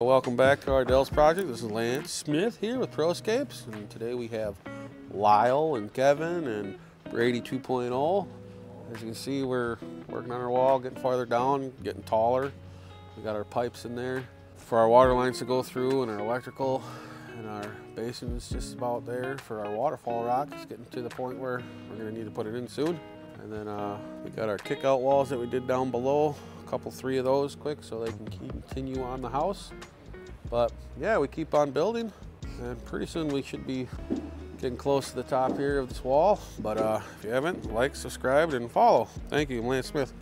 Welcome back to our Dells project. This is Lance Smith here with Proscapes, and today we have Lyle and Kevin and Brady 2.0. As you can see, we're working on our wall, getting farther down, getting taller. We got our pipes in there for our water lines to go through and our electrical and our basin's just about there for our waterfall rock. It's getting to the point where we're gonna need to put it in soon. And then uh, we got our kick out walls that we did down below a couple three of those quick so they can continue on the house. But yeah, we keep on building and pretty soon we should be getting close to the top here of this wall. But uh, if you haven't, like, subscribe, and follow. Thank you, Lance Smith.